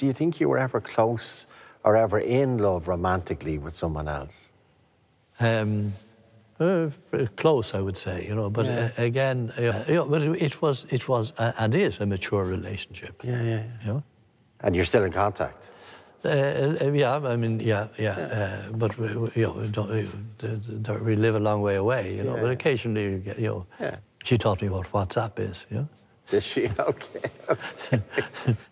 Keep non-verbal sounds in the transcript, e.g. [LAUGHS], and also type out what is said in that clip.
do you think you were ever close or ever in love romantically with someone else? Um, uh, close, I would say, you know. But Yeah. uh, again, uh, you know, but it, was, it was, uh, and is a mature relationship. Yeah, yeah, You know. And you're still in contact? Uh, uh, yeah, I mean, yeah, yeah. But we, we, you know, we, we live a long way away, you know. Yeah. But occasionally, you get, you know, Yeah. she taught me what WhatsApp is, you know. Is she [LAUGHS] okay? okay. [LAUGHS]